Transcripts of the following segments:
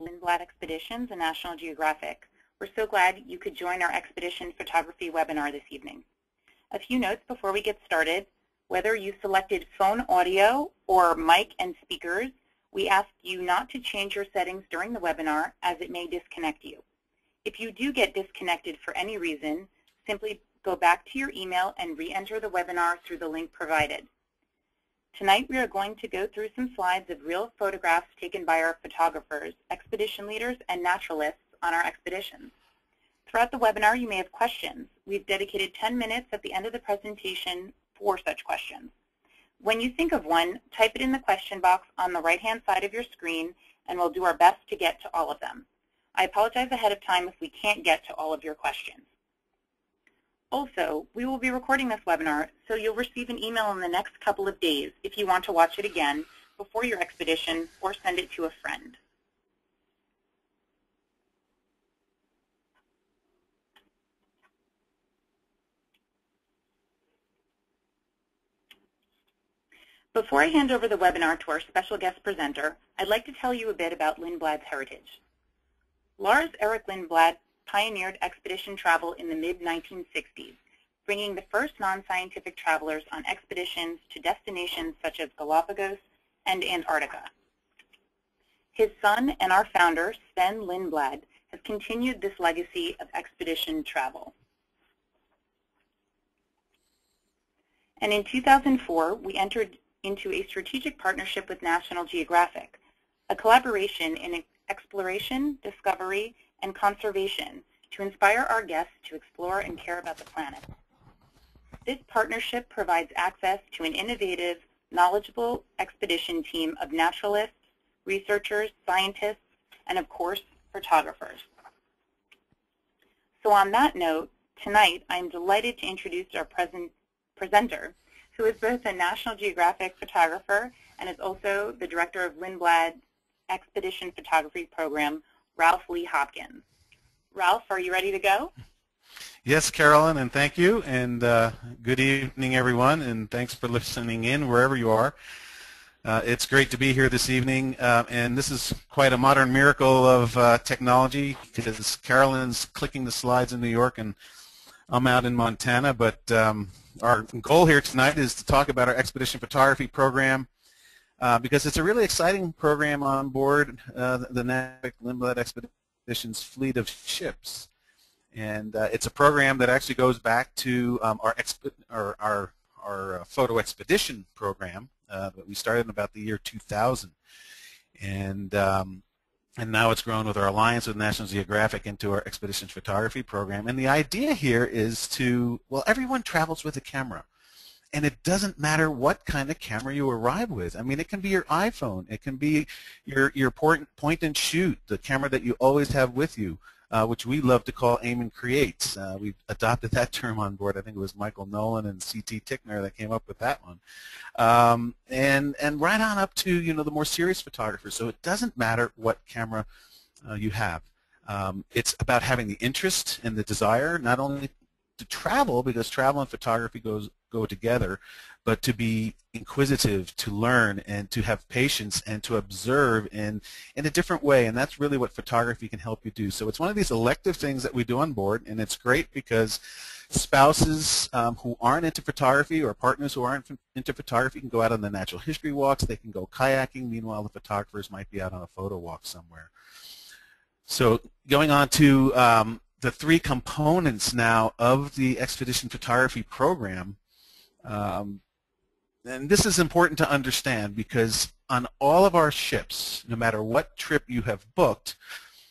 Lindblad Expeditions and National Geographic. We're so glad you could join our expedition photography webinar this evening. A few notes before we get started. Whether you selected phone audio or mic and speakers, we ask you not to change your settings during the webinar as it may disconnect you. If you do get disconnected for any reason, simply go back to your email and re-enter the webinar through the link provided. Tonight we are going to go through some slides of real photographs taken by our photographers, expedition leaders, and naturalists on our expeditions. Throughout the webinar you may have questions. We've dedicated 10 minutes at the end of the presentation for such questions. When you think of one, type it in the question box on the right-hand side of your screen and we'll do our best to get to all of them. I apologize ahead of time if we can't get to all of your questions. Also, we will be recording this webinar, so you'll receive an email in the next couple of days if you want to watch it again before your expedition or send it to a friend. Before I hand over the webinar to our special guest presenter, I'd like to tell you a bit about Lindblad's heritage. Lars Erik Lindblad pioneered expedition travel in the mid-1960s, bringing the first non-scientific travelers on expeditions to destinations such as Galapagos and Antarctica. His son and our founder, Sven Lindblad, has continued this legacy of expedition travel. And in 2004, we entered into a strategic partnership with National Geographic, a collaboration in exploration, discovery, and conservation to inspire our guests to explore and care about the planet. This partnership provides access to an innovative, knowledgeable expedition team of naturalists, researchers, scientists, and of course, photographers. So on that note, tonight I'm delighted to introduce our present presenter, who is both a National Geographic photographer and is also the director of Lindblad Expedition Photography Program, Ralph Lee Hopkins. Ralph, are you ready to go? Yes, Carolyn, and thank you, and uh, good evening, everyone, and thanks for listening in wherever you are. Uh, it's great to be here this evening, uh, and this is quite a modern miracle of uh, technology because Carolyn's clicking the slides in New York, and I'm out in Montana, but um, our goal here tonight is to talk about our expedition photography program uh, because it's a really exciting program on board uh, the NAVIC Expedition Expeditions fleet of ships. And uh, it's a program that actually goes back to um, our, our, our, our uh, photo expedition program uh, that we started in about the year 2000. And, um, and now it's grown with our alliance with National Geographic into our expedition photography program. And the idea here is to, well, everyone travels with a camera. And it doesn't matter what kind of camera you arrive with. I mean, it can be your iPhone. It can be your, your point, point and shoot, the camera that you always have with you, uh, which we love to call aim and create. Uh, we've adopted that term on board. I think it was Michael Nolan and C.T. Tickner that came up with that one. Um, and, and right on up to, you know, the more serious photographers. So it doesn't matter what camera uh, you have. Um, it's about having the interest and the desire, not only to travel, because travel and photography goes go together, but to be inquisitive, to learn, and to have patience, and to observe in, in a different way. And that's really what photography can help you do. So it's one of these elective things that we do on board, and it's great because spouses um, who aren't into photography or partners who aren't into photography can go out on the natural history walks. They can go kayaking. Meanwhile, the photographers might be out on a photo walk somewhere. So going on to um, the three components now of the expedition photography program um, and this is important to understand because on all of our ships, no matter what trip you have booked,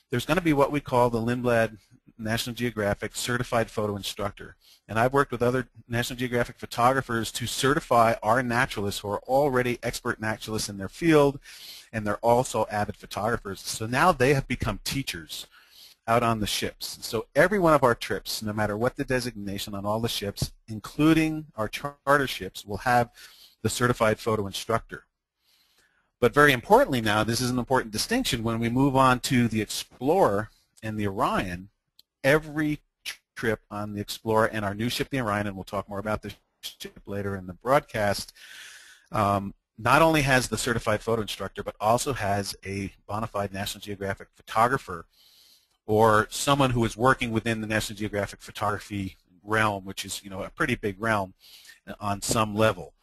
there's going to be what we call the Lindblad National Geographic Certified Photo Instructor. And I've worked with other National Geographic photographers to certify our naturalists who are already expert naturalists in their field, and they're also avid photographers. So now they have become teachers out on the ships. So every one of our trips, no matter what the designation on all the ships, including our charter ships, will have the certified photo instructor. But very importantly now, this is an important distinction, when we move on to the Explorer and the Orion, every trip on the Explorer and our new ship, the Orion, and we'll talk more about this ship later in the broadcast, um, not only has the certified photo instructor, but also has a bona fide National Geographic photographer or someone who is working within the National Geographic photography realm, which is you know a pretty big realm on some level.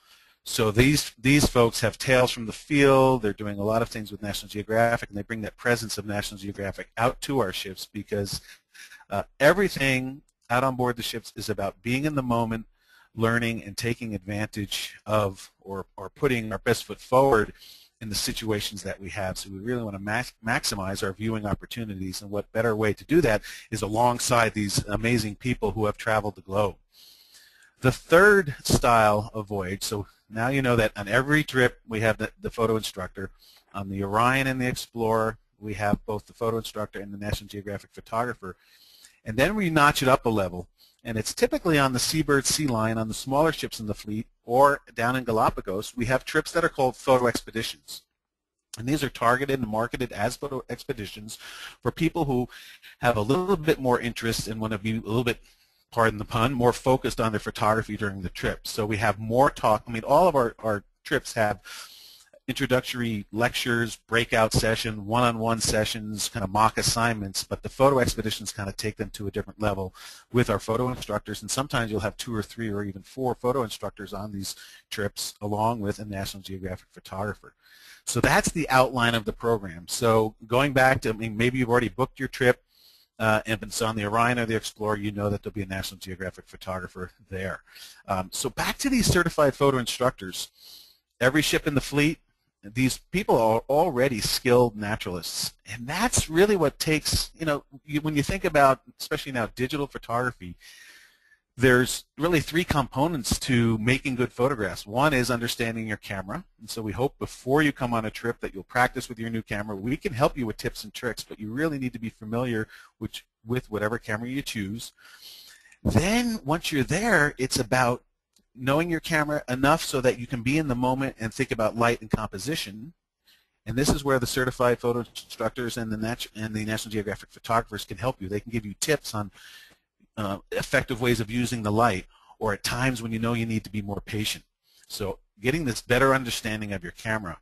So these these folks have tales from the field. They're doing a lot of things with National Geographic, and they bring that presence of National Geographic out to our ships because uh, everything out on board the ships is about being in the moment, learning, and taking advantage of or, or putting our best foot forward in the situations that we have. So we really want to max maximize our viewing opportunities, and what better way to do that is alongside these amazing people who have traveled the globe. The third style of voyage, so now you know that on every trip we have the, the photo instructor. On the Orion and the Explorer, we have both the photo instructor and the National Geographic photographer. And then we notch it up a level, and it's typically on the Seabird Sea Lion on the smaller ships in the fleet, or down in Galapagos, we have trips that are called photo expeditions. And these are targeted and marketed as photo expeditions for people who have a little bit more interest and want to be a little bit, pardon the pun, more focused on their photography during the trip. So we have more talk. I mean, all of our, our trips have introductory lectures, breakout session, one-on-one sessions, kind of mock assignments, but the photo expeditions kind of take them to a different level with our photo instructors, and sometimes you'll have two or three or even four photo instructors on these trips along with a National Geographic photographer. So that's the outline of the program. So going back to, I mean, maybe you've already booked your trip, uh, and if it's on the Orion or the Explorer, you know that there'll be a National Geographic photographer there. Um, so back to these certified photo instructors. Every ship in the fleet these people are already skilled naturalists. And that's really what takes, you know, when you think about, especially now, digital photography, there's really three components to making good photographs. One is understanding your camera. And so we hope before you come on a trip that you'll practice with your new camera. We can help you with tips and tricks, but you really need to be familiar with, with whatever camera you choose. Then once you're there, it's about knowing your camera enough so that you can be in the moment and think about light and composition. And this is where the certified photo instructors and the, Nat and the National Geographic photographers can help you. They can give you tips on uh, effective ways of using the light or at times when you know you need to be more patient. So getting this better understanding of your camera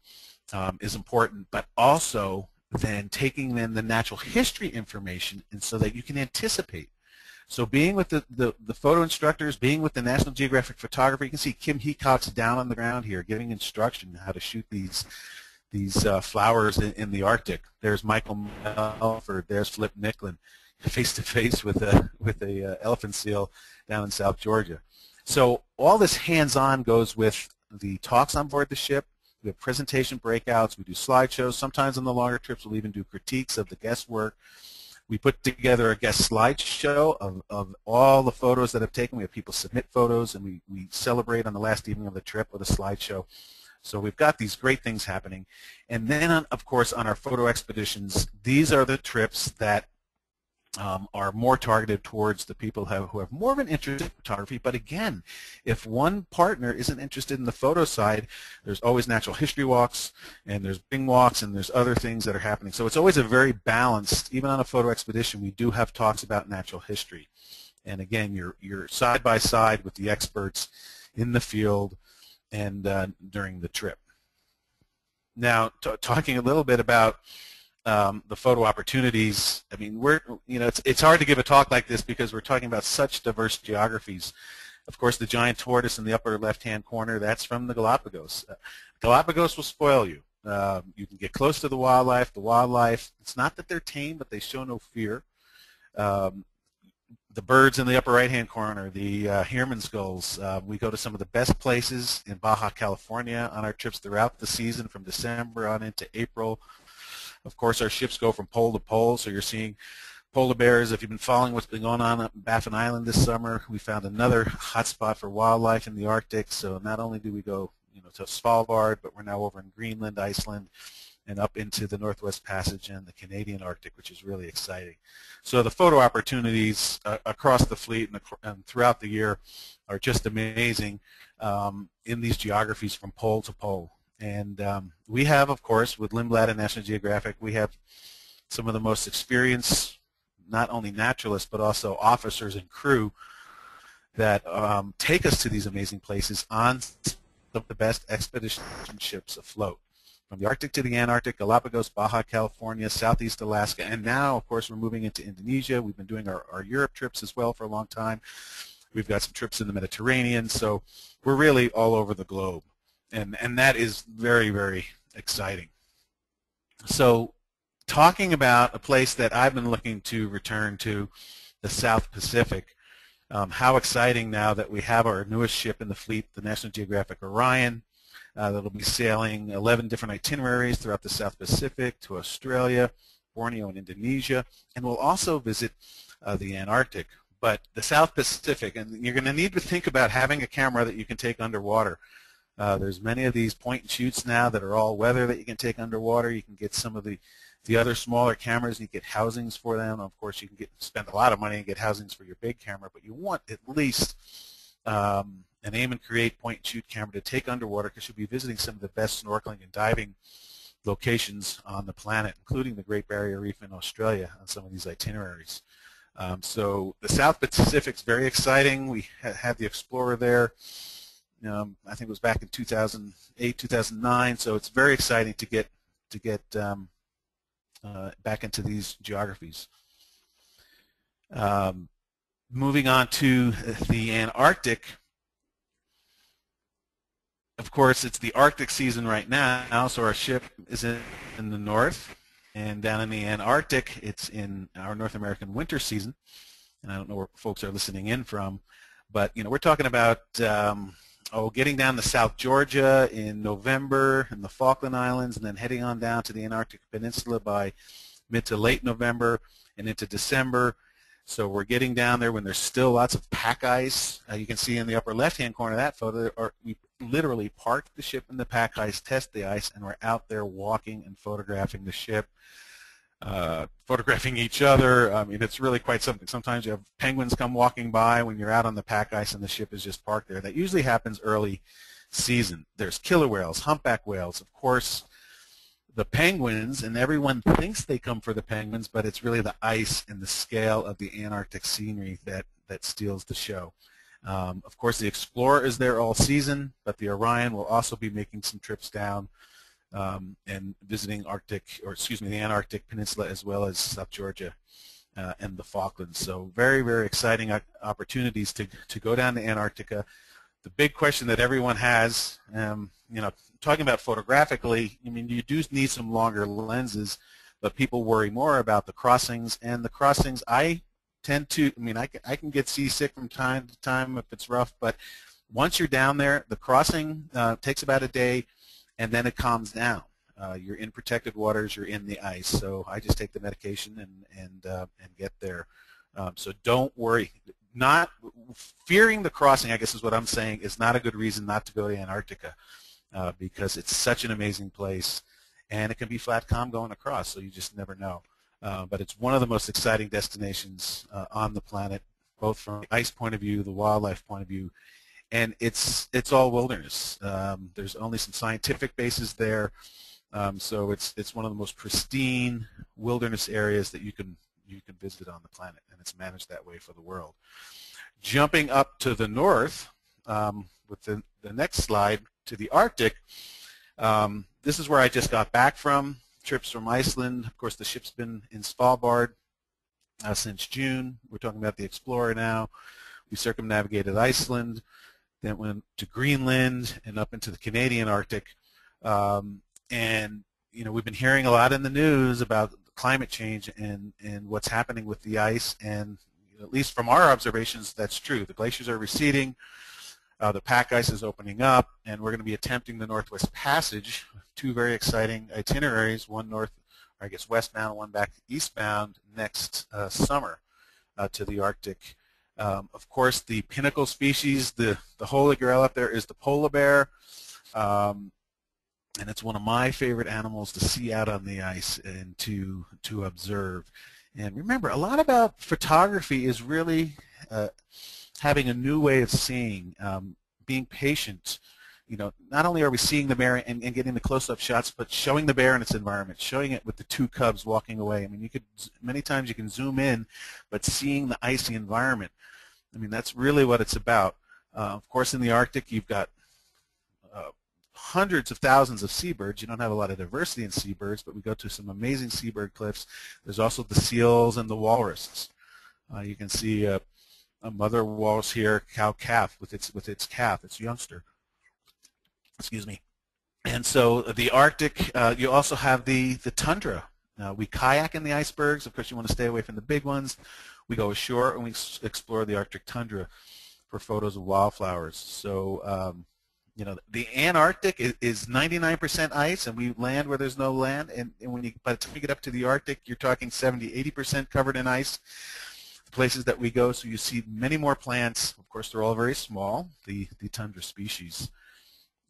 um, is important, but also then taking then the natural history information and so that you can anticipate so being with the, the, the, photo instructors, being with the National Geographic photographer, you can see Kim Heacox down on the ground here giving instruction how to shoot these these uh, flowers in, in, the Arctic. There's Michael Melford, there's Flip Nicklin, face to face with a with a uh, elephant seal down in South Georgia. So all this hands-on goes with the talks on board the ship. We have presentation breakouts. We do slideshows. Sometimes on the longer trips, we'll even do critiques of the guest work. We put together a guest slideshow of, of all the photos that have taken. We have people submit photos, and we, we celebrate on the last evening of the trip with a slideshow. So we've got these great things happening. And then, on, of course, on our photo expeditions, these are the trips that um, are more targeted towards the people who have, who have more of an interest in photography. But again, if one partner isn't interested in the photo side, there's always natural history walks, and there's Bing walks, and there's other things that are happening. So it's always a very balanced, even on a photo expedition, we do have talks about natural history. And again, you're, you're side by side with the experts in the field and uh, during the trip. Now, talking a little bit about um, the photo opportunities. I mean, we're you know it's it's hard to give a talk like this because we're talking about such diverse geographies. Of course, the giant tortoise in the upper left-hand corner, that's from the Galapagos. Uh, Galapagos will spoil you. Uh, you can get close to the wildlife. The wildlife, it's not that they're tame, but they show no fear. Um, the birds in the upper right-hand corner, the uh, gulls. Uh, we go to some of the best places in Baja California on our trips throughout the season from December on into April. Of course, our ships go from pole to pole, so you're seeing polar bears. If you've been following what's been going on at Baffin Island this summer, we found another hotspot for wildlife in the Arctic. So not only do we go you know, to Svalbard, but we're now over in Greenland, Iceland, and up into the Northwest Passage and the Canadian Arctic, which is really exciting. So the photo opportunities uh, across the fleet and, and, throughout the year are just amazing um, in these geographies from pole to pole. And um, we have, of course, with Lindblad and National Geographic, we have some of the most experienced, not only naturalists, but also officers and crew that um, take us to these amazing places on of the best expedition ships afloat. From the Arctic to the Antarctic, Galapagos, Baja California, Southeast Alaska, and now, of course, we're moving into Indonesia. We've been doing our, our Europe trips as well for a long time. We've got some trips in the Mediterranean, so we're really all over the globe. And, and that is very, very exciting. So talking about a place that I've been looking to return to, the South Pacific, um, how exciting now that we have our newest ship in the fleet, the National Geographic Orion, uh, that'll be sailing 11 different itineraries throughout the South Pacific to Australia, Borneo, and Indonesia, and we'll also visit uh, the Antarctic. But the South Pacific, and you're going to need to think about having a camera that you can take underwater. Uh, there's many of these point and shoots now that are all weather that you can take underwater. You can get some of the the other smaller cameras, you get housings for them. Of course, you can get spend a lot of money and get housings for your big camera, but you want at least um, an aim and create point and shoot camera to take underwater because you'll be visiting some of the best snorkeling and diving locations on the planet, including the Great Barrier Reef in Australia on some of these itineraries. Um, so the South Pacific's very exciting. We had the Explorer there. Um, I think it was back in 2008, 2009. So it's very exciting to get to get um, uh, back into these geographies. Um, moving on to the Antarctic, of course, it's the Arctic season right now, so our ship is in, in the north. And down in the Antarctic, it's in our North American winter season. And I don't know where folks are listening in from, but you know we're talking about um, oh getting down to South Georgia in November in the Falkland Islands, and then heading on down to the Antarctic Peninsula by mid to late November and into December. So we're getting down there when there's still lots of pack ice. Uh, you can see in the upper left-hand corner of that photo, we literally parked the ship in the pack ice, test the ice, and we're out there walking and photographing the ship, uh, photographing each other. I mean, it's really quite something. Sometimes you have penguins come walking by when you're out on the pack ice and the ship is just parked there. That usually happens early season. There's killer whales, humpback whales, of course, the penguins, and everyone thinks they come for the penguins, but it's really the ice and the scale of the Antarctic scenery that, that steals the show. Um, of course, the Explorer is there all season, but the Orion will also be making some trips down um, and visiting Arctic, or excuse me, the Antarctic Peninsula as well as South Georgia uh, and the Falklands. So very, very exciting opportunities to, to go down to Antarctica. The big question that everyone has, um, you know, talking about photographically, I mean, you do need some longer lenses, but people worry more about the crossings. And the crossings, I tend to, I mean, I can, I can get seasick from time to time if it's rough, but once you're down there, the crossing uh, takes about a day, and then it calms down. Uh, you're in protected waters, you're in the ice. So I just take the medication and and uh, and get there. Um, so don't worry. Not fearing the crossing, I guess is what I'm saying, is not a good reason not to go to Antarctica uh, because it's such an amazing place, and it can be flat calm going across, so you just never know. Uh, but it's one of the most exciting destinations uh, on the planet, both from the ice point of view, the wildlife point of view, and it's it's all wilderness. Um, there's only some scientific bases there, um, so it's it's one of the most pristine wilderness areas that you can you can visit on the planet, and it's managed that way for the world. Jumping up to the north, um, with the, the next slide, to the Arctic. Um, this is where I just got back from, trips from Iceland. Of course, the ship's been in Svalbard uh, since June. We're talking about the Explorer now. We circumnavigated Iceland, then went to Greenland and up into the Canadian Arctic. Um, and, you know, we've been hearing a lot in the news about climate change and, and what's happening with the ice. And at least from our observations, that's true. The glaciers are receding. Uh, the pack ice is opening up, and we're going to be attempting the Northwest Passage, two very exciting itineraries, one north, or I guess westbound, one back eastbound next uh, summer uh, to the Arctic. Um, of course, the pinnacle species, the, the holy grail up there is the polar bear, um, and it's one of my favorite animals to see out on the ice and to, to observe. And remember, a lot about photography is really uh, having a new way of seeing, um, being patient. You know, not only are we seeing the bear and, and getting the close-up shots, but showing the bear in its environment, showing it with the two cubs walking away. I mean, you could many times you can zoom in, but seeing the icy environment. I mean, that's really what it's about. Uh, of course, in the Arctic, you've got uh, hundreds of thousands of seabirds. You don't have a lot of diversity in seabirds, but we go to some amazing seabird cliffs. There's also the seals and the walruses. Uh, you can see a, mother walrus here, cow calf with its with its calf, its youngster. Excuse me. And so the Arctic, uh, you also have the the tundra. Uh, we kayak in the icebergs. Of course, you want to stay away from the big ones. We go ashore and we explore the Arctic tundra for photos of wildflowers. So, um, you know, the Antarctic is 99% ice, and we land where there's no land. And, and, when you, by the time you get up to the Arctic, you're talking 70, 80% covered in ice. The places that we go, so you see many more plants. Of course, they're all very small, the, the tundra species.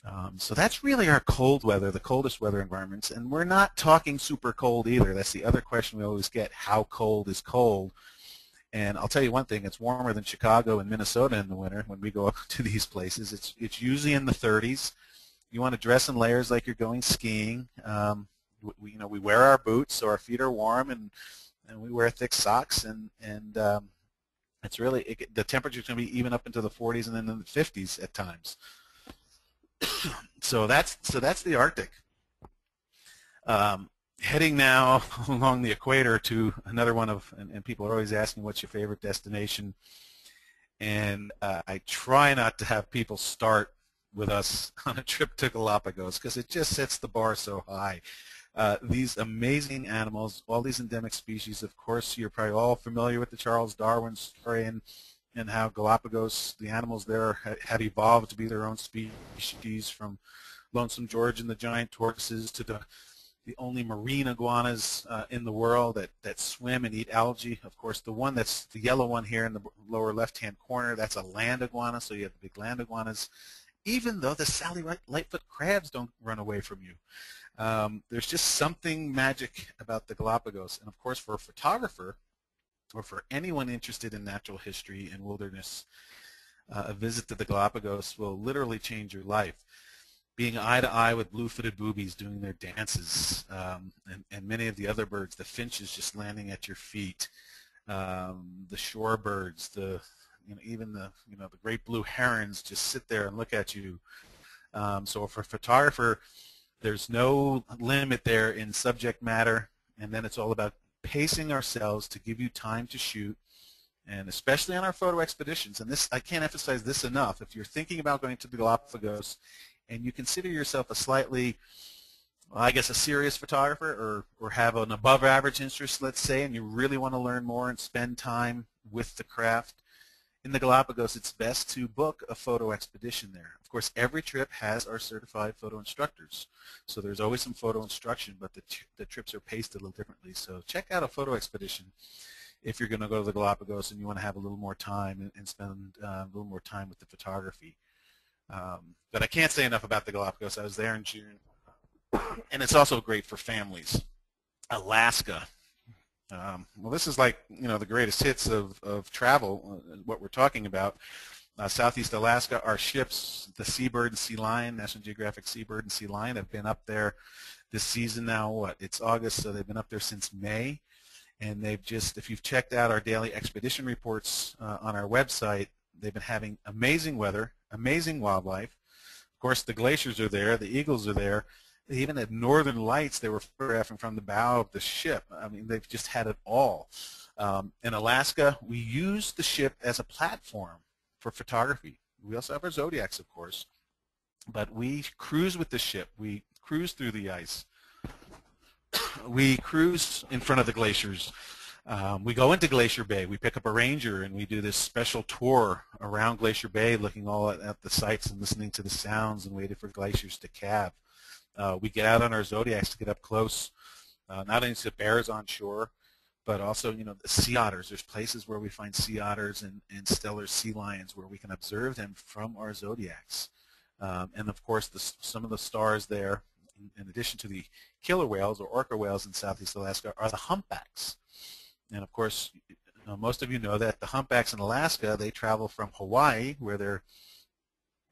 Um, so that's really our cold weather, the coldest weather environments. And we're not talking super cold either. That's the other question we always get, how cold is cold? And I'll tell you one thing, it's warmer than Chicago and Minnesota in the winter when we go up to these places. It's, it's usually in the 30s. You want to dress in layers like you're going skiing. Um, we, you know, we wear our boots so our feet are warm and, and we wear thick socks and, and um, it's really, it, the temperature's going to be even up into the 40s and then in the 50s at times. so that's so that's the Arctic. Um, heading now along the equator to another one of, and, and, people are always asking what's your favorite destination, and uh, I try not to have people start with us on a trip to Galapagos because it just sets the bar so high. Uh, these amazing animals, all these endemic species, of course, you're probably all familiar with the Charles Darwin story and, and how Galapagos, the animals there had evolved to be their own species from Lonesome George and the giant tortoises to the the only marine iguanas uh, in the world that, that swim and eat algae. Of course, the one that's the yellow one here in the lower left-hand corner, that's a land iguana, so you have the big land iguanas, even though the Sally Lightfoot crabs don't run away from you. Um, there's just something magic about the Galapagos. And of course, for a photographer, or for anyone interested in natural history and wilderness, uh, a visit to the Galapagos will literally change your life being eye to eye with blue-footed boobies doing their dances, um, and, and, many of the other birds, the finches just landing at your feet, um, the shorebirds, the you know even the you know the great blue herons just sit there and look at you. Um, so for a photographer, there's no limit there in subject matter, and then it's all about pacing ourselves to give you time to shoot and especially on our photo expeditions, and this I can't emphasize this enough, if you're thinking about going to the Galapagos and you consider yourself a slightly, well, I guess, a serious photographer or, or have an above average interest, let's say, and you really want to learn more and spend time with the craft, in the Galapagos, it's best to book a photo expedition there. Of course, every trip has our certified photo instructors. So there's always some photo instruction, but the, the trips are paced a little differently. So check out a photo expedition if you're going to go to the Galapagos and you want to have a little more time and, and spend uh, a little more time with the photography. Um, but I can't say enough about the Galapagos. I was there in June. And it's also great for families. Alaska. Um, well, this is like, you know, the greatest hits of, of travel, uh, what we're talking about. Uh, Southeast Alaska, our ships, the Seabird and Sea Lion, National Geographic Seabird and Sea Lion, have been up there this season now. What? It's August, so they've been up there since May. And they've just, if you've checked out our daily expedition reports uh, on our website, they've been having amazing weather amazing wildlife. Of course, the glaciers are there. The eagles are there. Even had northern lights they were photographing from the bow of the ship. I mean, they've just had it all. Um, in Alaska, we use the ship as a platform for photography. We also have our Zodiacs, of course. But we cruise with the ship. We cruise through the ice. we cruise in front of the glaciers. Um, we go into Glacier Bay. We pick up a ranger and we do this special tour around Glacier Bay, looking all at, at the sights and listening to the sounds and waiting for glaciers to calve. Uh, we get out on our Zodiacs to get up close, uh, not only to bears on shore, but also, you know, the sea otters. There's places where we find sea otters and, and Steller sea lions where we can observe them from our Zodiacs. Um, and of course, the, some of the stars there, in, in addition to the killer whales or orca whales in Southeast Alaska, are the humpbacks. And of course, you know, most of you know that the humpbacks in Alaska, they travel from Hawaii, where they're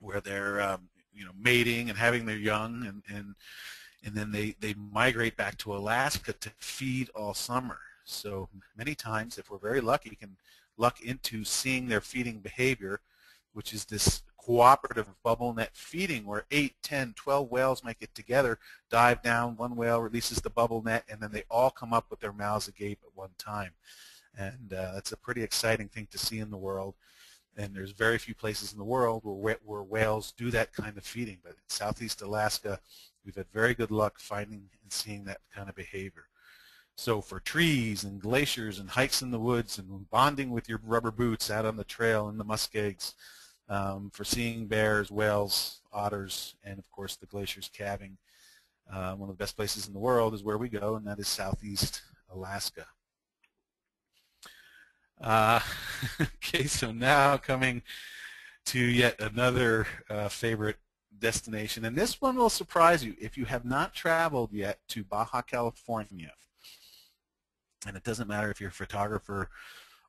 where they're um, you know mating and having their young, and and and then they they migrate back to Alaska to feed all summer. So many times, if we're very lucky, can luck into seeing their feeding behavior, which is this cooperative bubble net feeding where 8, 10, 12 whales might get together, dive down, one whale releases the bubble net, and then they all come up with their mouths agape at one time. And uh, that's a pretty exciting thing to see in the world. And there's very few places in the world where, where whales do that kind of feeding. But in Southeast Alaska, we've had very good luck finding and seeing that kind of behavior. So for trees and glaciers and hikes in the woods and bonding with your rubber boots out on the trail in the muskegs, um, for seeing bears, whales, otters, and of course the glaciers calving, uh, one of the best places in the world is where we go, and that is Southeast Alaska. Uh, okay, so now coming to yet another uh, favorite destination, and this one will surprise you if you have not traveled yet to Baja California and it doesn't matter if you're a photographer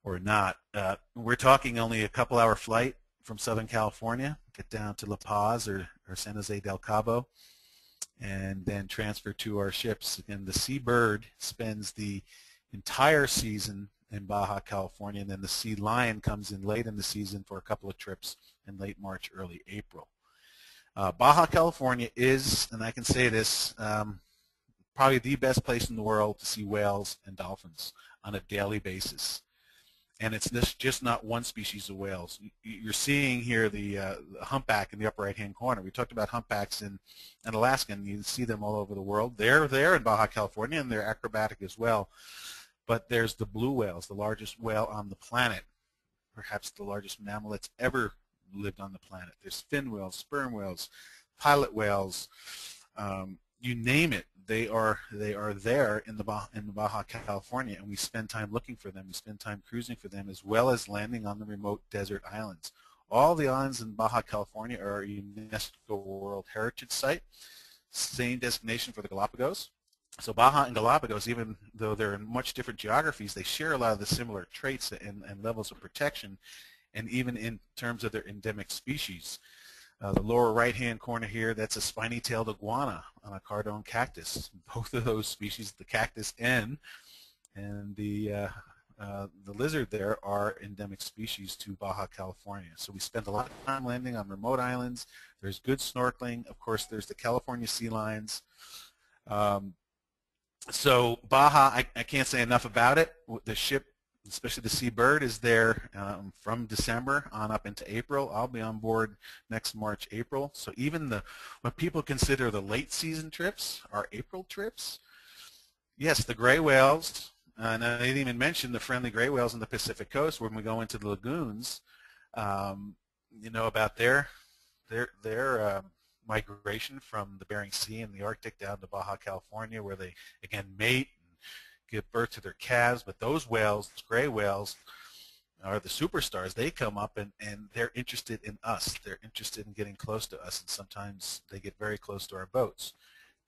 or not. Uh, we're talking only a couple hour flight from Southern California, get down to La Paz or, or San Jose del Cabo, and then transfer to our ships. And the Seabird spends the entire season in Baja California, and then the Sea Lion comes in late in the season for a couple of trips in late March, early April. Uh, Baja California is, and I can say this, um, probably the best place in the world to see whales and dolphins on a daily basis. And it's this, just not one species of whales. You're seeing here the, uh, the humpback in the upper right-hand corner. We talked about humpbacks in, in Alaska, and you see them all over the world. They're there in Baja California, and they're acrobatic as well. But there's the blue whales, the largest whale on the planet, perhaps the largest mammal that's ever lived on the planet. There's fin whales, sperm whales, pilot whales, um, you name it they are they are there in the Baja, in Baja California, and we spend time looking for them. We spend time cruising for them, as well as landing on the remote desert islands. All the islands in Baja California are a UNESCO World Heritage Site. Same designation for the Galapagos. So Baja and Galapagos, even though they're in much different geographies, they share a lot of the similar traits and, and levels of protection, and even in terms of their endemic species. Uh, the lower right-hand corner here, that's a spiny-tailed iguana on a cardón cactus. Both of those species, the cactus N and the uh, uh, the lizard there are endemic species to Baja California. So we spend a lot of time landing on remote islands. There's good snorkeling. Of course, there's the California sea lions. Um, so Baja, I, I, can't say enough about it. The ship especially the Seabird is there um, from December on up into April. I'll be on board next March, April. So even the what people consider the late season trips are April trips. Yes, the gray whales, and I didn't even mention the friendly gray whales on the Pacific coast when we go into the lagoons. Um, you know about their their their uh, migration from the Bering Sea and the Arctic down to Baja California, where they again mate and give birth to their calves, but those whales, gray whales, are the superstars. They come up and, and they're interested in us. They're interested in getting close to us, and sometimes they get very close to our boats.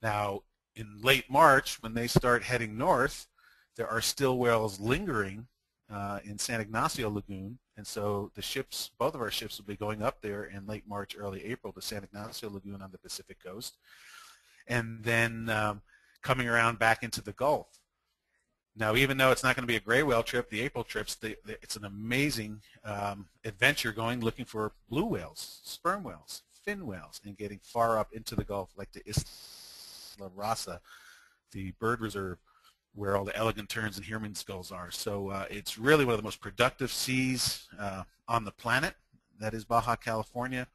Now, in late March, when they start heading north, there are still whales lingering uh, in San Ignacio Lagoon, and so the ships, both of our ships will be going up there in late March, early April to San Ignacio Lagoon on the Pacific coast, and then um, coming around back into the Gulf. Now, even though it's not going to be a gray whale trip, the April trips, the, the, it's an amazing um, adventure going looking for blue whales, sperm whales, fin whales, and getting far up into the Gulf like the Isla Rasa, the bird reserve where all the elegant terns and Heermann gulls are. So uh, it's really one of the most productive seas uh, on the planet. That is Baja California.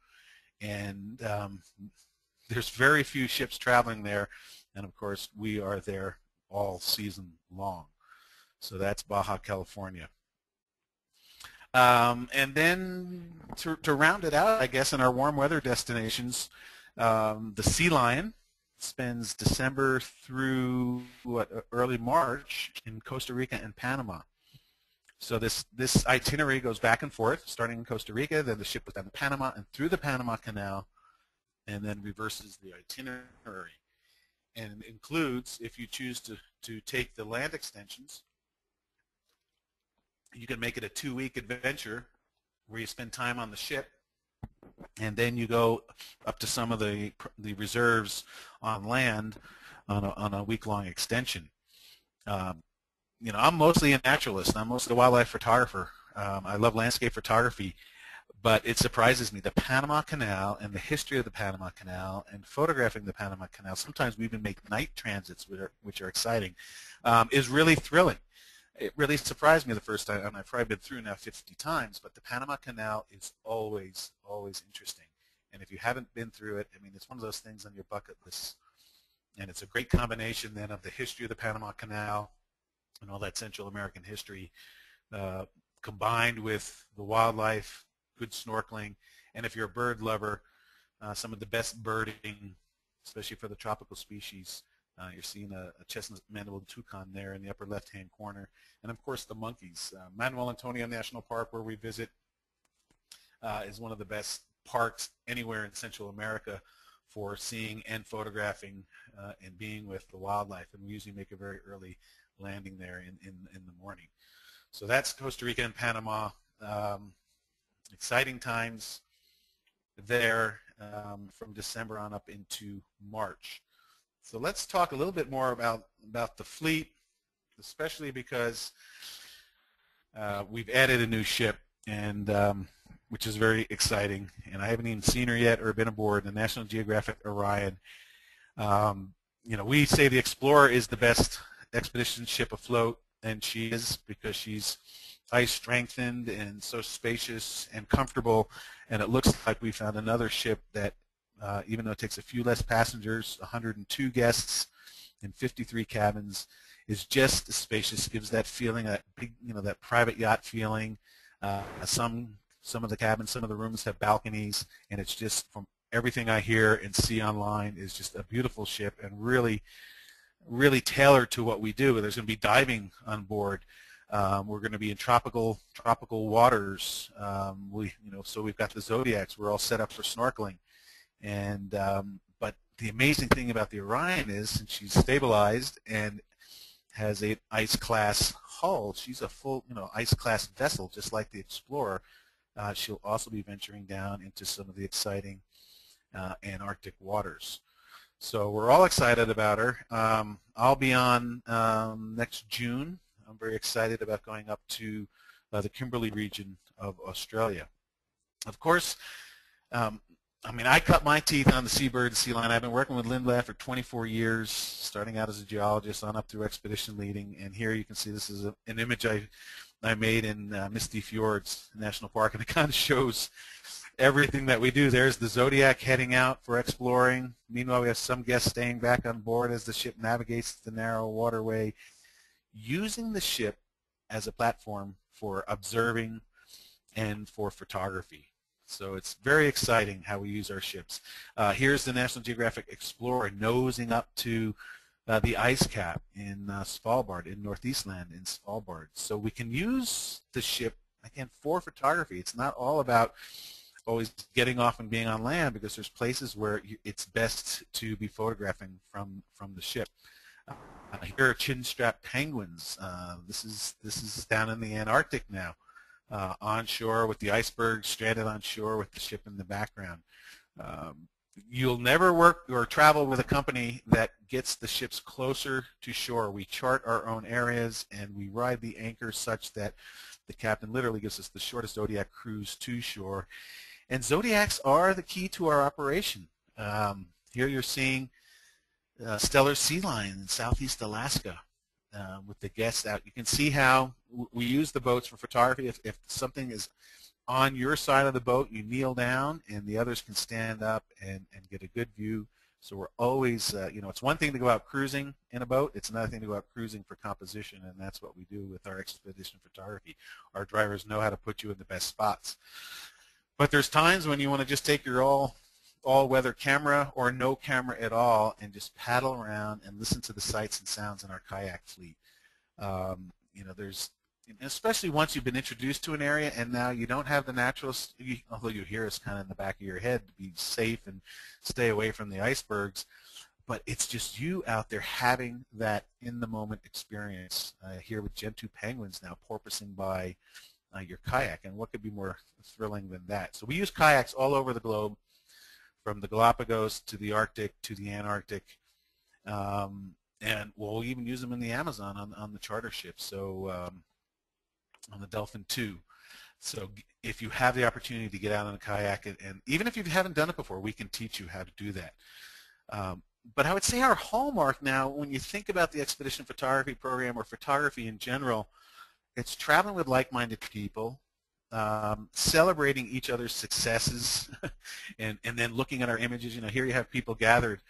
And um, there's very few ships traveling there. And of course, we are there all season long. So that's Baja California. Um, and then to, to, round it out, I guess, in our warm weather destinations, um, the Sea Lion spends December through what, early March in Costa Rica and Panama. So this, this itinerary goes back and forth, starting in Costa Rica, then the ship goes down to Panama and through the Panama Canal, and then reverses the itinerary and includes, if you choose to, to take the land extensions, you can make it a two-week adventure where you spend time on the ship and then you go up to some of the the reserves on land on a, on a week-long extension. Um, you know, I'm mostly a naturalist. I'm mostly a wildlife photographer. Um, I love landscape photography, but it surprises me. The Panama Canal and the history of the Panama Canal and photographing the Panama Canal, sometimes we even make night transits which are, which are exciting, um, is really thrilling. It really surprised me the first time, and I've probably been through now 50 times, but the Panama Canal is always, always interesting. And if you haven't been through it, I mean, it's one of those things on your bucket list. And it's a great combination then of the history of the Panama Canal and all that Central American history uh, combined with the wildlife, good snorkeling, and if you're a bird lover, uh, some of the best birding, especially for the tropical species. Uh, you're seeing a, a chestnut mandible toucan there in the upper left-hand corner. And of course the monkeys. Uh, Manuel Antonio National Park where we visit uh, is one of the best parks anywhere in Central America for seeing and photographing uh, and being with the wildlife. And we usually make a very early landing there in, in, in the morning. So that's Costa Rica and Panama. Um, exciting times there um, from December on up into March. So let's talk a little bit more about, about the fleet, especially because uh, we've added a new ship, and um, which is very exciting. And I haven't even seen her yet or been aboard the National Geographic Orion. Um, you know, we say the Explorer is the best expedition ship afloat, and she is because she's ice strengthened and so spacious and comfortable. And it looks like we found another ship that, uh, even though it takes a few less passengers, 102 guests and 53 cabins, is just as spacious. Gives that feeling, that big, you know, that private yacht feeling. Uh, some some of the cabins, some of the rooms have balconies, and it's just from everything I hear and see online is just a beautiful ship and really, really tailored to what we do. There's going to be diving on board. Um, we're going to be in tropical tropical waters. Um, we, you know, so we've got the Zodiacs. We're all set up for snorkeling, and um, but the amazing thing about the Orion is, since she's stabilized and has a ice class hull, she's a full, you know, ice class vessel, just like the Explorer. Uh, she'll also be venturing down into some of the exciting uh, Antarctic waters. So we're all excited about her. Um, I'll be on um, next June I'm very excited about going up to uh, the Kimberley region of Australia. Of course, um, I mean, I cut my teeth on the seabird and sea lion. I've been working with Lindblad for 24 years, starting out as a geologist on up through expedition leading. And here you can see this is a, an image I, I made in uh, Misty Fjords National Park, and it kind of shows everything that we do. There's the Zodiac heading out for exploring. Meanwhile, we have some guests staying back on board as the ship navigates the narrow waterway using the ship as a platform for observing and for photography. So it's very exciting how we use our ships. Uh, here's the National Geographic Explorer nosing up to uh, the ice cap in uh, Svalbard, in Northeast Land in Svalbard. So we can use the ship, again, for photography. It's not all about always getting off and being on land because there's places where it's best to be photographing from, from the ship. Uh, here are chinstrap penguins. Uh, this is this is down in the Antarctic now, uh, onshore with the iceberg stranded on shore with the ship in the background. Um, you'll never work or travel with a company that gets the ships closer to shore. We chart our own areas and we ride the anchor such that the captain literally gives us the shortest Zodiac cruise to shore. And Zodiacs are the key to our operation. Um, here you're seeing uh, Steller sea lion in southeast Alaska uh, with the guests out. You can see how we use the boats for photography. If, if something is on your side of the boat, you kneel down and the others can stand up and, and get a good view. So we're always, uh, you know, it's one thing to go out cruising in a boat. It's another thing to go out cruising for composition, and that's what we do with our expedition photography. Our drivers know how to put you in the best spots. But there's times when you want to just take your all all-weather camera or no camera at all and just paddle around and listen to the sights and sounds in our kayak fleet. Um, you know, there's, especially once you've been introduced to an area and now you don't have the natural, although you hear us kind of in the back of your head to be safe and stay away from the icebergs, but it's just you out there having that in-the-moment experience. Uh, here with Gentoo penguins now porpoising by uh, your kayak, and what could be more thrilling than that? So we use kayaks all over the globe from the Galapagos to the Arctic to the Antarctic. Um, and we'll even use them in the Amazon on, on the charter ships. So um, on the Delfin 2. So if you have the opportunity to get out on a kayak, and, and, even if you haven't done it before, we can teach you how to do that. Um, but I would say our hallmark now, when you think about the expedition photography program or photography in general, it's traveling with like-minded people, um, celebrating each other's successes, and, and then looking at our images. You know, here you have people gathered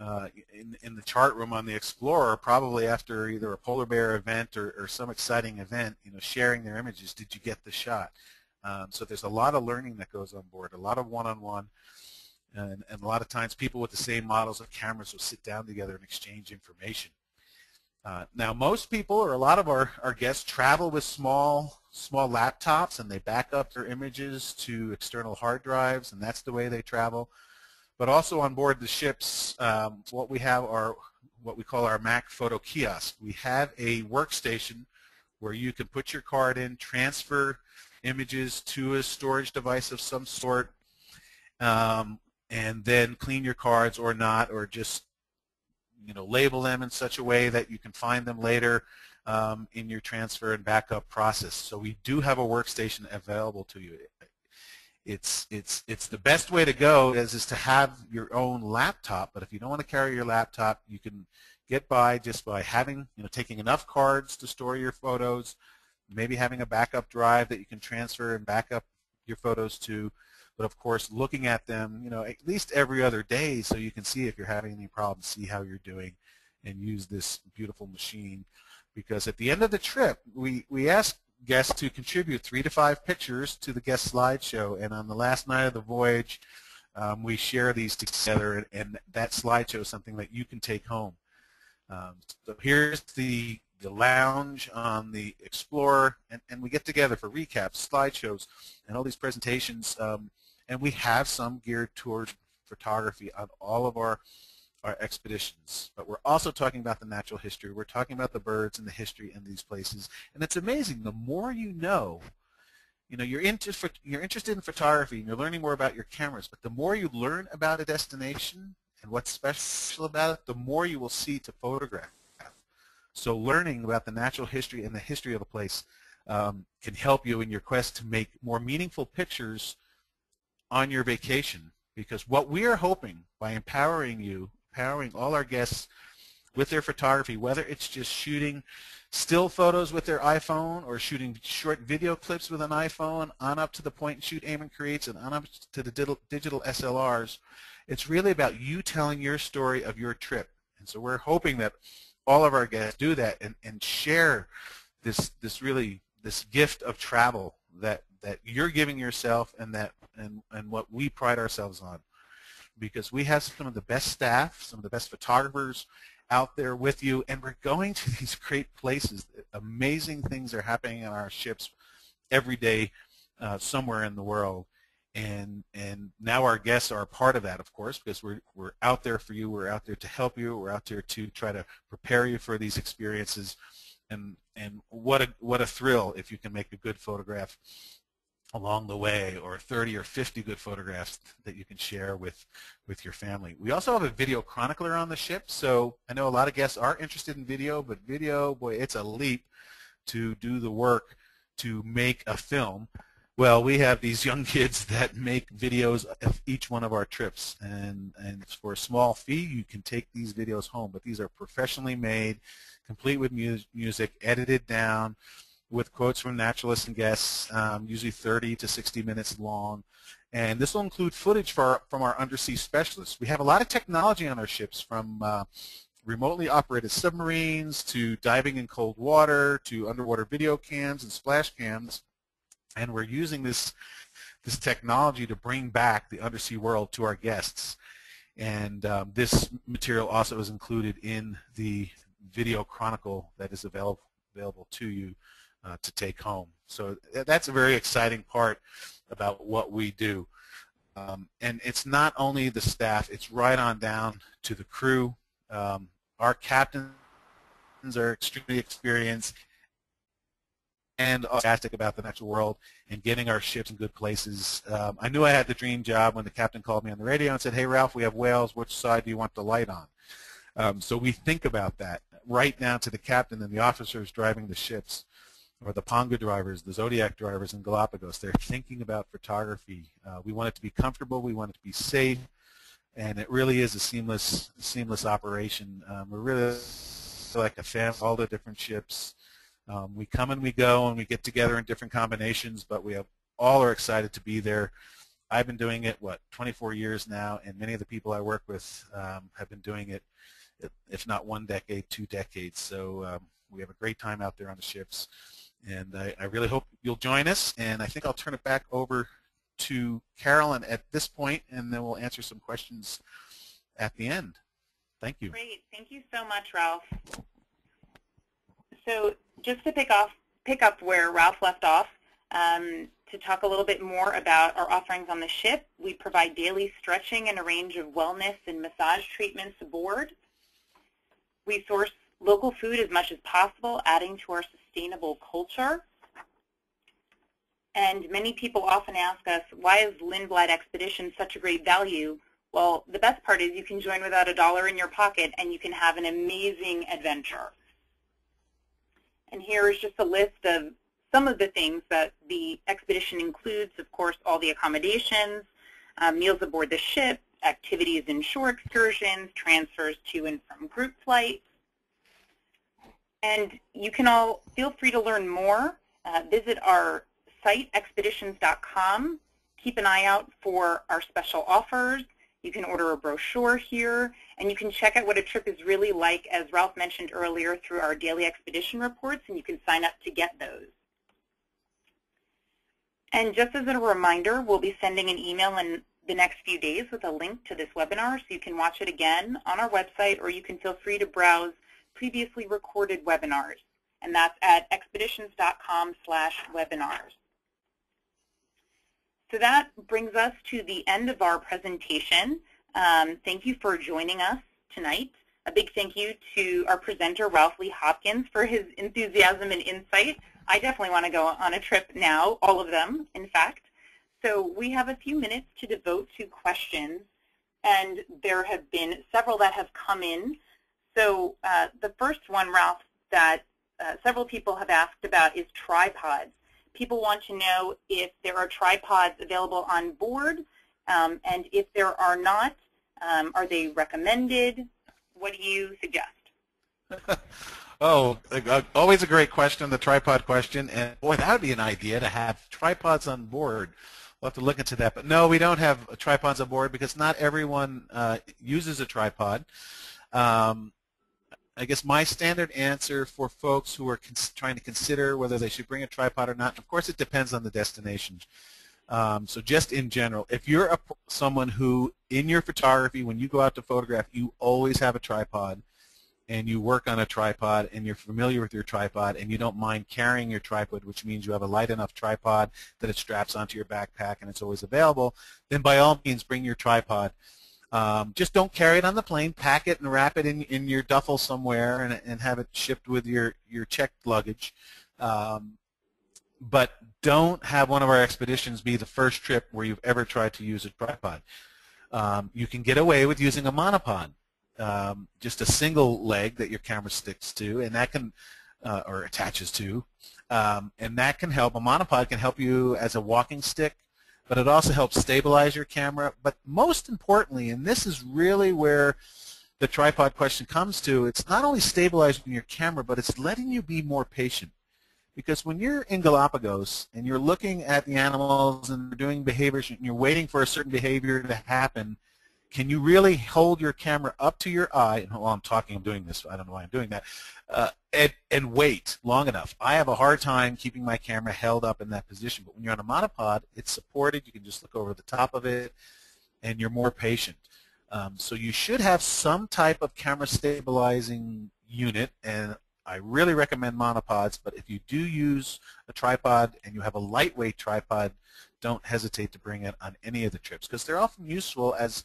uh, in, in the chart room on the Explorer, probably after either a polar bear event or, or some exciting event, you know, sharing their images. Did you get the shot? Um, so there's a lot of learning that goes on board, a lot of one-on-one, -on -one, and, and a lot of times people with the same models of cameras will sit down together and exchange information. Uh, now, most people, or a lot of our, our guests, travel with small small laptops, and they back up their images to external hard drives, and that's the way they travel. But also on board the ships, um, what we have are what we call our Mac Photo Kiosk. We have a workstation where you can put your card in, transfer images to a storage device of some sort, um, and then clean your cards or not, or just you know label them in such a way that you can find them later um, in your transfer and backup process. So we do have a workstation available to you. It's it's it's the best way to go is is to have your own laptop. But if you don't want to carry your laptop, you can get by just by having you know taking enough cards to store your photos, maybe having a backup drive that you can transfer and backup your photos to but of course looking at them you know at least every other day so you can see if you're having any problems see how you're doing and use this beautiful machine because at the end of the trip we we ask guests to contribute three to five pictures to the guest slideshow and on the last night of the voyage um, we share these together and, and, that slideshow is something that you can take home um, so here's the the lounge on the Explorer, and, and we get together for recaps, slideshows, and all these presentations. Um, and we have some geared toward photography on all of our our expeditions. But we're also talking about the natural history. We're talking about the birds and the history in these places. And it's amazing. The more you know, you know, you're, into, you're interested in photography and you're learning more about your cameras, but the more you learn about a destination and what's special about it, the more you will see to photograph. So learning about the natural history and the history of a place um, can help you in your quest to make more meaningful pictures on your vacation because what we are hoping by empowering you, empowering all our guests with their photography, whether it's just shooting still photos with their iPhone or shooting short video clips with an iPhone on up to the point and shoot aim and creates and on up to the digital SLRs, it's really about you telling your story of your trip. And so we're hoping that all of our guests do that and, and share this this really this gift of travel that that you're giving yourself and that and, and what we pride ourselves on because we have some of the best staff, some of the best photographers out there with you, and we're going to these great places. Amazing things are happening on our ships every day uh, somewhere in the world. And and now our guests are a part of that, of course, because we're we're out there for you. We're out there to help you. We're out there to try to prepare you for these experiences. And and what a what a thrill if you can make a good photograph along the way or 30 or 50 good photographs that you can share with with your family. We also have a video chronicler on the ship, so I know a lot of guests are interested in video, but video, boy, it's a leap to do the work to make a film. Well, we have these young kids that make videos of each one of our trips, and, and for a small fee, you can take these videos home, but these are professionally made, complete with mu music, edited down, with quotes from naturalists and guests, um, usually 30 to 60 minutes long. And this will include footage our, from our undersea specialists. We have a lot of technology on our ships from uh, remotely operated submarines to diving in cold water to underwater video cams and splash cams. And we're using this, this technology to bring back the undersea world to our guests. And um, this material also is included in the video chronicle that is available, available to you uh, to take home. So that's a very exciting part about what we do. Um, and it's not only the staff, it's right on down to the crew. Um, our captains are extremely experienced and enthusiastic about the natural world and getting our ships in good places. Um, I knew I had the dream job when the captain called me on the radio and said, hey, Ralph, we have whales. Which side do you want the light on? Um, so we think about that right now to the captain and the officers driving the ships or the panga drivers, the Zodiac drivers in Galapagos. They're thinking about photography. Uh, we want it to be comfortable. We want it to be safe. And it really is a seamless, seamless operation. Um, we're really like a of all the different ships. Um, we come and we go and we get together in different combinations, but we have, all are excited to be there. I've been doing it, what, 24 years now, and many of the people I work with um, have been doing it, if not one decade, two decades. So um, we have a great time out there on the ships, and I, I, really hope you'll join us, and I think I'll turn it back over to Carolyn at this point, and then we'll answer some questions at the end. Thank you. Great. Thank you so much, Ralph. So just to pick off, pick up where Ralph left off, um, to talk a little bit more about our offerings on the ship, we provide daily stretching and a range of wellness and massage treatments aboard. We source local food as much as possible, adding to our sustainable culture. And many people often ask us, why is Lindblad Expedition such a great value? Well, the best part is you can join without a dollar in your pocket and you can have an amazing adventure. And here is just a list of some of the things that the expedition includes, of course, all the accommodations, uh, meals aboard the ship, activities and shore excursions, transfers to and from group flights. And you can all feel free to learn more. Uh, visit our site, expeditions.com. Keep an eye out for our special offers you can order a brochure here, and you can check out what a trip is really like, as Ralph mentioned earlier, through our daily expedition reports, and you can sign up to get those. And just as a reminder, we'll be sending an email in the next few days with a link to this webinar, so you can watch it again on our website, or you can feel free to browse previously recorded webinars, and that's at expeditions.com slash webinars. So that brings us to the end of our presentation. Um, thank you for joining us tonight. A big thank you to our presenter, Ralph Lee Hopkins, for his enthusiasm and insight. I definitely want to go on a trip now, all of them, in fact. So we have a few minutes to devote to questions, and there have been several that have come in. So uh, the first one, Ralph, that uh, several people have asked about is tripods people want to know if there are tripods available on board, um, and if there are not, um, are they recommended? What do you suggest? oh, always a great question, the tripod question. And boy, that would be an idea to have tripods on board. We'll have to look into that. But no, we don't have tripods on board because not everyone uh, uses a tripod. Um, I guess my standard answer for folks who are trying to consider whether they should bring a tripod or not, of course it depends on the destination. Um, so just in general, if you're a, someone who, in your photography, when you go out to photograph, you always have a tripod, and you work on a tripod, and you're familiar with your tripod, and you don't mind carrying your tripod, which means you have a light enough tripod that it straps onto your backpack and it's always available, then by all means bring your tripod. Um, just don't carry it on the plane. Pack it and wrap it in, in your duffel somewhere and, and have it shipped with your, your checked luggage. Um, but don't have one of our expeditions be the first trip where you've ever tried to use a tripod. Um, you can get away with using a monopod, um, just a single leg that your camera sticks to, and that can, uh, or attaches to, um, and that can help. A monopod can help you as a walking stick but it also helps stabilize your camera. But most importantly, and this is really where the tripod question comes to, it's not only stabilizing your camera, but it's letting you be more patient. Because when you're in Galapagos and you're looking at the animals and doing behaviors and you're waiting for a certain behavior to happen, can you really hold your camera up to your eye? And while I'm talking, I'm doing this. I don't know why I'm doing that. Uh, and, and wait long enough. I have a hard time keeping my camera held up in that position. But when you're on a monopod, it's supported. You can just look over the top of it, and you're more patient. Um, so you should have some type of camera stabilizing unit, and I really recommend monopods. But if you do use a tripod and you have a lightweight tripod, don't hesitate to bring it on any of the trips because they're often useful as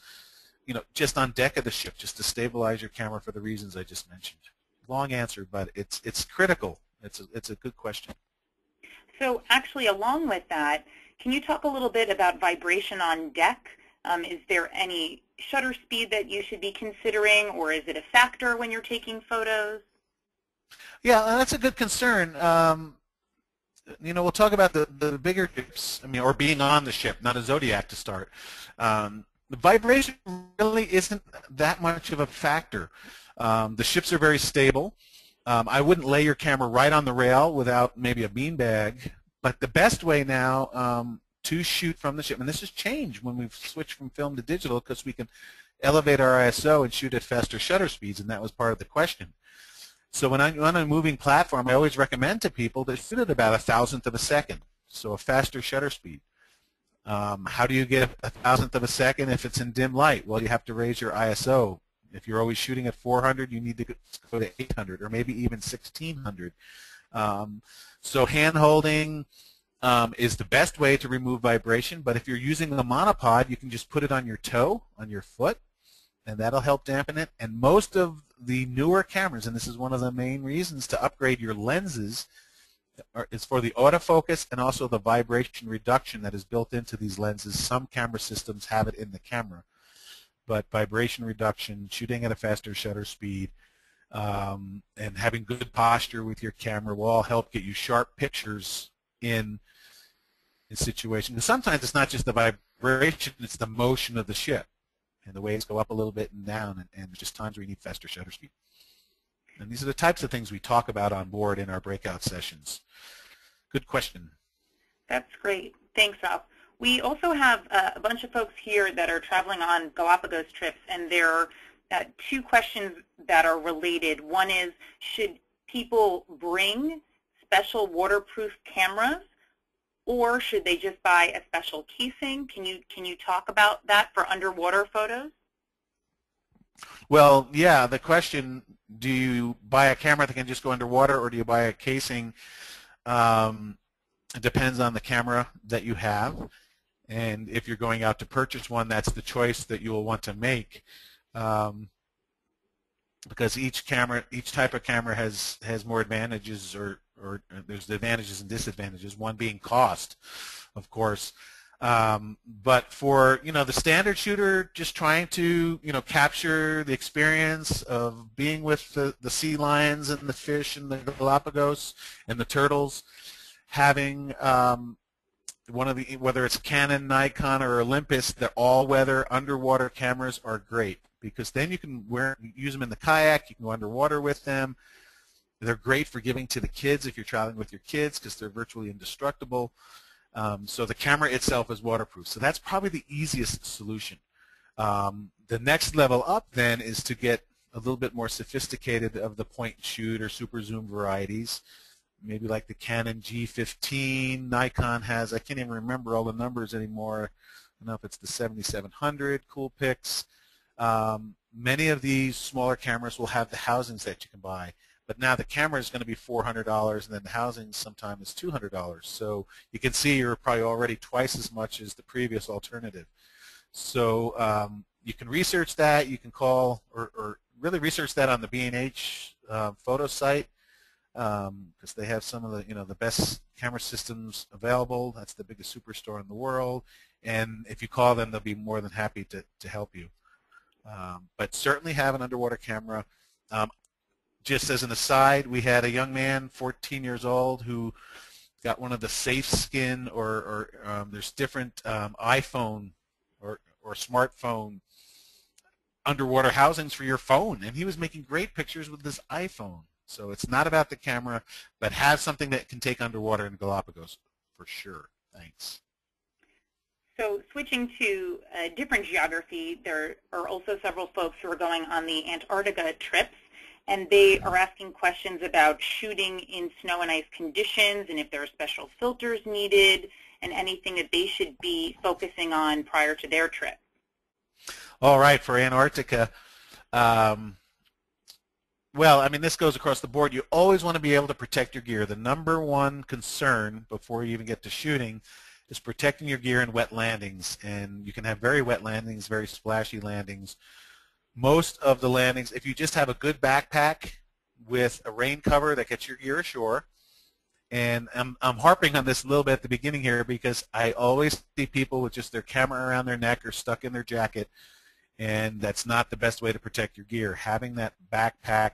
you know, just on deck of the ship, just to stabilize your camera for the reasons I just mentioned. Long answer, but it's it's critical. It's a, it's a good question. So actually, along with that, can you talk a little bit about vibration on deck? Um, is there any shutter speed that you should be considering, or is it a factor when you're taking photos? Yeah, that's a good concern. Um, you know, we'll talk about the, the bigger ships, I mean, or being on the ship, not a Zodiac to start. Um, the vibration really isn't that much of a factor. Um, the ships are very stable. Um, I wouldn't lay your camera right on the rail without maybe a beanbag, but the best way now um, to shoot from the ship, and this has changed when we've switched from film to digital because we can elevate our ISO and shoot at faster shutter speeds, and that was part of the question. So when I'm on a moving platform, I always recommend to people to shoot at about a thousandth of a second, so a faster shutter speed. Um, how do you get a thousandth of a second if it's in dim light? Well, you have to raise your ISO. If you're always shooting at 400, you need to go to 800 or maybe even 1600. Um, so hand holding um, is the best way to remove vibration, but if you're using a monopod, you can just put it on your toe, on your foot, and that'll help dampen it. And most of the newer cameras, and this is one of the main reasons to upgrade your lenses, is for the autofocus and also the vibration reduction that is built into these lenses. Some camera systems have it in the camera, but vibration reduction, shooting at a faster shutter speed, um, and having good posture with your camera will all help get you sharp pictures in in situations. And sometimes it's not just the vibration, it's the motion of the ship and the waves go up a little bit and down, and, and there's just times where you need faster shutter speed. And these are the types of things we talk about on board in our breakout sessions. Good question. That's great. Thanks, Ralph. We also have uh, a bunch of folks here that are traveling on Galapagos trips, and there are uh, two questions that are related. One is, should people bring special waterproof cameras or should they just buy a special casing? Can you can you talk about that for underwater photos? Well, yeah, the question, do you buy a camera that can just go underwater or do you buy a casing? Um, it depends on the camera that you have. And if you're going out to purchase one, that's the choice that you will want to make. Um, because each camera, each type of camera has, has more advantages or or uh, there's advantages and disadvantages, one being cost, of course. Um, but for you know the standard shooter, just trying to you know capture the experience of being with the, the sea lions and the fish and the Galapagos and the turtles, having um, one of the whether it's Canon, Nikon, or Olympus, the all-weather underwater cameras are great because then you can wear use them in the kayak, you can go underwater with them. They're great for giving to the kids if you're traveling with your kids because they're virtually indestructible. Um, so the camera itself is waterproof. So that's probably the easiest solution. Um, the next level up then is to get a little bit more sophisticated of the point and shoot or super zoom varieties. Maybe like the Canon G15, Nikon has, I can't even remember all the numbers anymore. I don't know if it's the 7700 Coolpix. Um, many of these smaller cameras will have the housings that you can buy. But now the camera is going to be $400 and then the housing sometimes is $200. So you can see you're probably already twice as much as the previous alternative. So um, you can research that. You can call or, or really research that on the B&H uh, photo site because um, they have some of the you know the best camera systems available. That's the biggest superstore in the world. And if you call them, they'll be more than happy to, to help you. Um, but certainly have an underwater camera. Um, just as an aside, we had a young man, 14 years old, who got one of the SafeSkin or, or um, there's different um, iPhone or, or smartphone underwater housings for your phone, and he was making great pictures with this iPhone. So it's not about the camera, but have something that can take underwater in Galapagos for sure. Thanks. So switching to a different geography, there are also several folks who are going on the Antarctica trips and they are asking questions about shooting in snow and ice conditions and if there are special filters needed and anything that they should be focusing on prior to their trip. All right, for Antarctica, um, well, I mean, this goes across the board. You always want to be able to protect your gear. The number one concern before you even get to shooting is protecting your gear in wet landings. And you can have very wet landings, very splashy landings most of the landings, if you just have a good backpack with a rain cover that gets your gear ashore, and I'm, I'm harping on this a little bit at the beginning here because I always see people with just their camera around their neck or stuck in their jacket, and that's not the best way to protect your gear. Having that backpack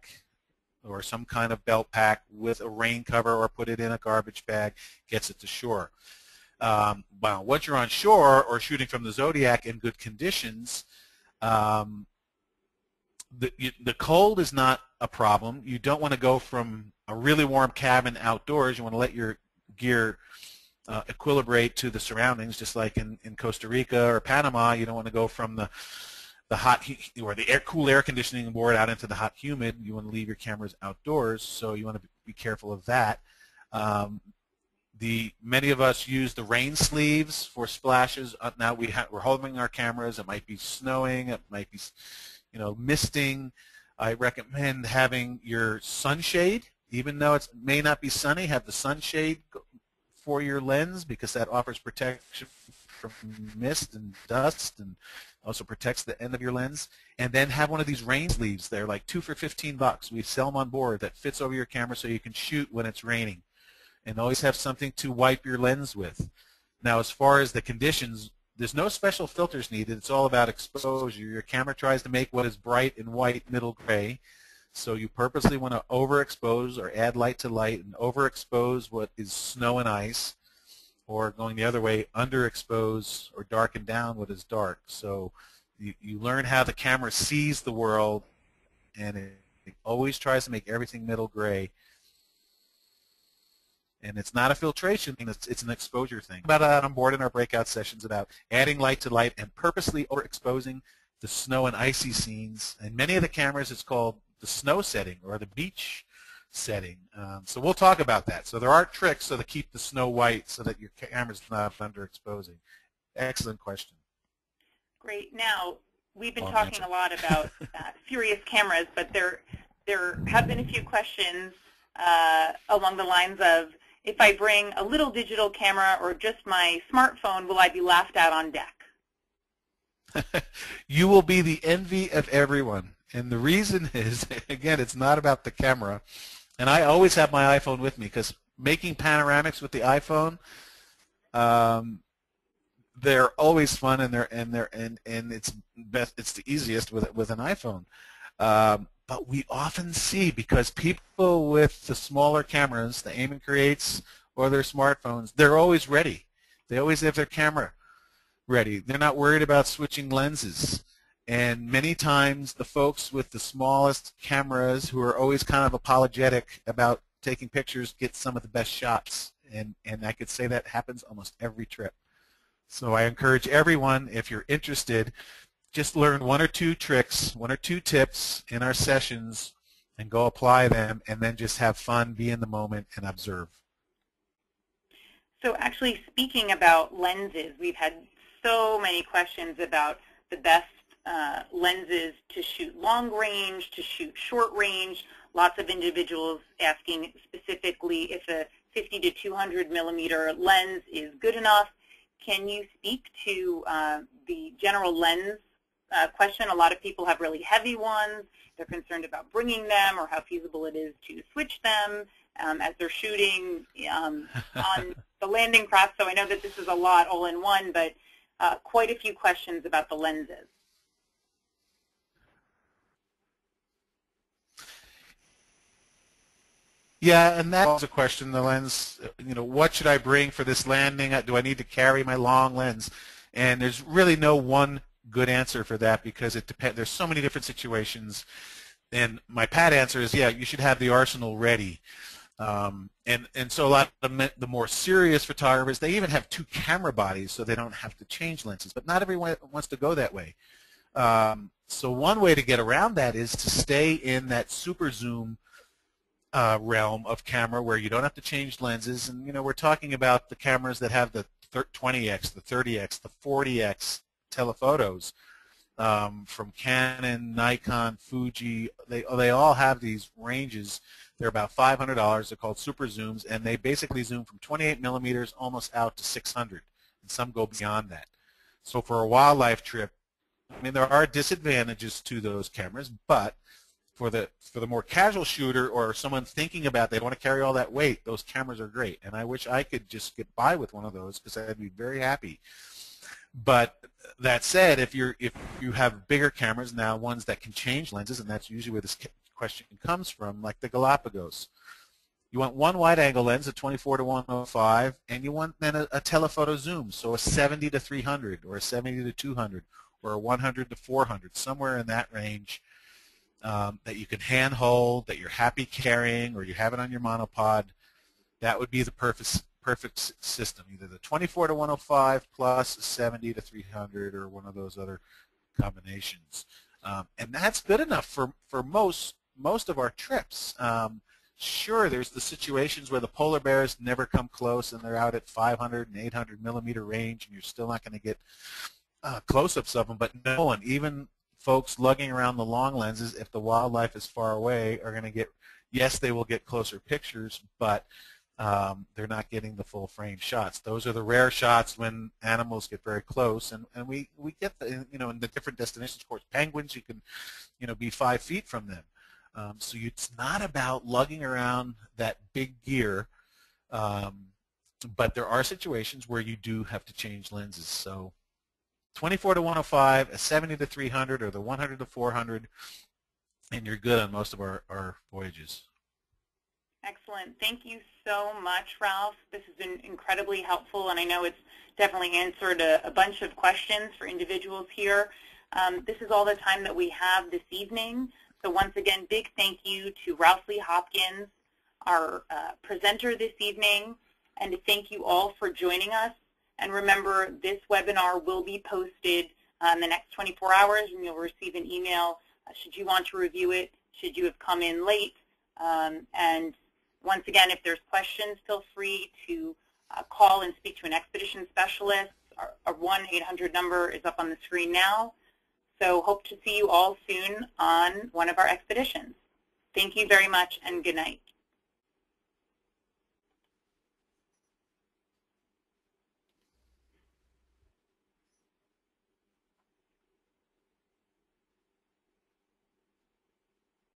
or some kind of belt pack with a rain cover or put it in a garbage bag, gets it to shore. Um, well, once you're on shore or shooting from the Zodiac in good conditions, um, the, you, the cold is not a problem. You don't want to go from a really warm cabin outdoors. You want to let your gear uh, equilibrate to the surroundings, just like in, in Costa Rica or Panama. You don't want to go from the the hot or the air, cool air conditioning board out into the hot humid. You want to leave your cameras outdoors, so you want to be careful of that. Um, the many of us use the rain sleeves for splashes. Uh, now we we're holding our cameras. It might be snowing. It might be, you know, misting. I recommend having your sunshade, even though it may not be sunny. Have the sunshade for your lens because that offers protection from mist and dust and also protects the end of your lens. And then have one of these rain sleeves. They're like two for 15 bucks. We sell them on board that fits over your camera so you can shoot when it's raining. And always have something to wipe your lens with. Now, as far as the conditions, there's no special filters needed. It's all about exposure. Your camera tries to make what is bright and white middle gray. So you purposely want to overexpose or add light to light and overexpose what is snow and ice or going the other way, underexpose or darken down what is dark. So you, you learn how the camera sees the world and it, it always tries to make everything middle gray. And it's not a filtration thing, it's, it's an exposure thing. About that on board in our breakout sessions about adding light to light and purposely overexposing the snow and icy scenes. And many of the cameras, it's called the snow setting or the beach setting. Um, so we'll talk about that. So there are tricks so to keep the snow white so that your camera's not underexposing. Excellent question. Great. Now, we've been Long talking answer. a lot about uh, furious cameras, but there, there have been a few questions uh, along the lines of, if I bring a little digital camera or just my smartphone, will I be laughed out on deck? you will be the envy of everyone. And the reason is, again, it's not about the camera. And I always have my iPhone with me because making panoramics with the iPhone, um, they're always fun and they're and they're and and it's best it's the easiest with with an iPhone. Um, but we often see because people with the smaller cameras, the Aim and Creates or their smartphones, they're always ready. They always have their camera ready. They're not worried about switching lenses. And many times the folks with the smallest cameras who are always kind of apologetic about taking pictures get some of the best shots. And, and I could say that happens almost every trip. So I encourage everyone, if you're interested, just learn one or two tricks, one or two tips in our sessions and go apply them and then just have fun, be in the moment, and observe. So actually speaking about lenses, we've had so many questions about the best uh, lenses to shoot long range, to shoot short range. Lots of individuals asking specifically if a 50 to 200 millimeter lens is good enough. Can you speak to uh, the general lens uh, question? A lot of people have really heavy ones. They're concerned about bringing them or how feasible it is to switch them um, as they're shooting um, on the landing craft. So I know that this is a lot all in one, but uh, quite a few questions about the lenses. Yeah, and that's a question, the lens, you know, what should I bring for this landing? Do I need to carry my long lens? And there's really no one good answer for that because it depends. There's so many different situations. And my pat answer is, yeah, you should have the arsenal ready. Um, and, and so a lot of the, the more serious photographers, they even have two camera bodies so they don't have to change lenses. But not everyone wants to go that way. Um, so one way to get around that is to stay in that super zoom uh, realm of camera where you don't have to change lenses. And, you know, we're talking about the cameras that have the 20x, the 30x, the 40x telephotos um, from Canon, Nikon, Fuji. They, they all have these ranges. They're about $500. They're called super zooms, and they basically zoom from 28 millimeters almost out to 600, and some go beyond that. So for a wildlife trip, I mean, there are disadvantages to those cameras, but for the for the more casual shooter or someone thinking about they want to carry all that weight, those cameras are great. And I wish I could just get by with one of those because I'd be very happy. But that said, if you're if you have bigger cameras now, ones that can change lenses, and that's usually where this question comes from, like the Galapagos. You want one wide-angle lens, a 24 to 105, and you want then a, a, telephoto zoom, so a 70 to 300, or a 70 to 200, or a 100 to 400, somewhere in that range um, that you can handhold, that you're happy carrying, or you have it on your monopod. That would be the perfect perfect system, either the 24 to 105 plus 70 to 300, or one of those other combinations. Um, and that's good enough for, for most most of our trips. Um, sure, there's the situations where the polar bears never come close and they're out at 500 and 800 millimeter range and you're still not going to get uh, close-ups of them, but no one, even folks lugging around the long lenses, if the wildlife is far away, are going to get, yes, they will get closer pictures, but um, they're not getting the full frame shots. Those are the rare shots when animals get very close, and, and we, we get the, you know, in the different destinations, of course, penguins, you can, you know, be five feet from them. Um, so it's not about lugging around that big gear, um, but there are situations where you do have to change lenses. So 24 to 105, a 70 to 300, or the 100 to 400, and you're good on most of our, our voyages. Excellent. Thank you so much, Ralph. This has been incredibly helpful, and I know it's definitely answered a, a bunch of questions for individuals here. Um, this is all the time that we have this evening. So once again, big thank you to Ralph Lee Hopkins, our uh, presenter this evening, and thank you all for joining us. And remember, this webinar will be posted in the next 24 hours, and you'll receive an email uh, should you want to review it, should you have come in late. Um, and once again, if there's questions, feel free to uh, call and speak to an expedition specialist. Our, our 1-800 number is up on the screen now. So hope to see you all soon on one of our expeditions. Thank you very much and good night.